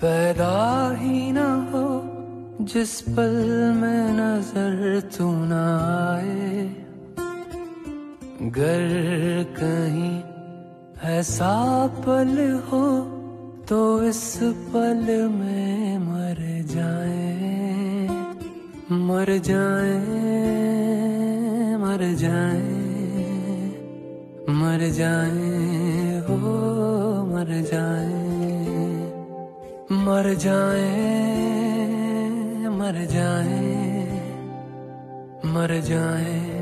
पैदा ही ना हो, जिस पल में नज़र तू न आए। गर कहीं ऐसा पल हो तो इस पल में मर जाए मर जाए मर जाए मर जाए, हो, मर जाए। मर जाए मर जाए मर जाए।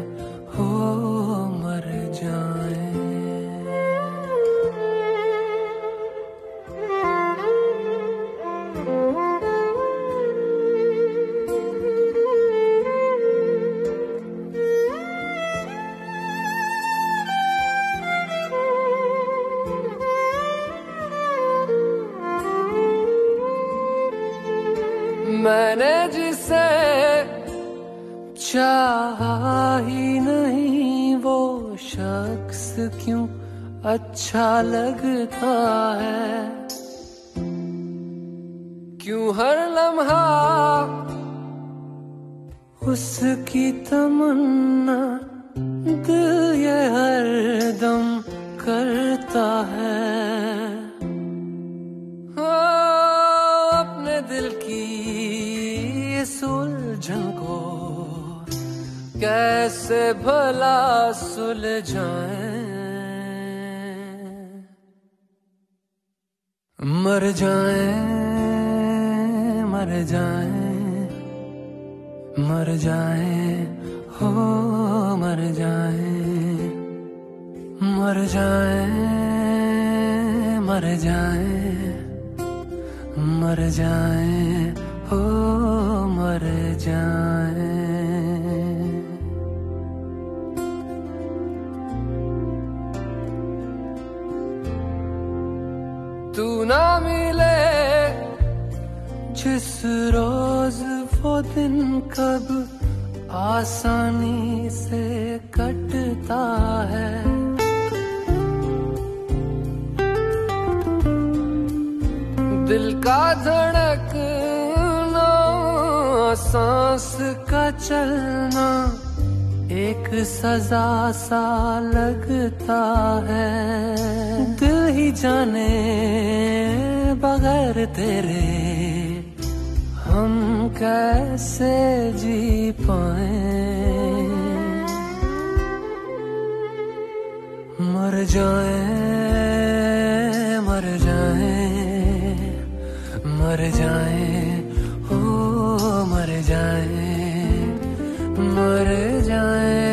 मैंने जिसे चाहा ही नहीं, वो शख्स क्यों अच्छा लगता है? क्यों हर लम्हा उसकी तमन्ना दिल सुलझन को कैसे भला सुलझाए? मर जाए मर जाए मर जाए, हो मर जाए मर जाए मर जाए मर जाए हो मर जाए। तू ना मिले जिस रोज वो दिन कब आसानी से कटता है। दिल का धड़कना सांस का चलना एक सजा सा लगता है। दिल ही जाने बगैर तेरे हम कैसे जी पाए? मर जाए मर जाए मर जाए। मर जाए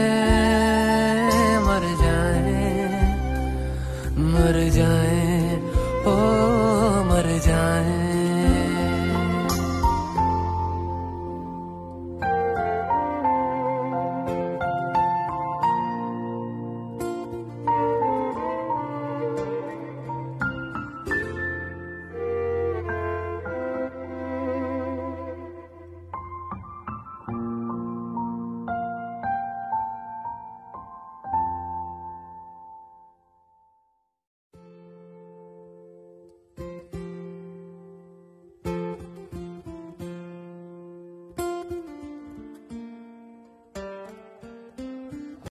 मर जाए मर जाए।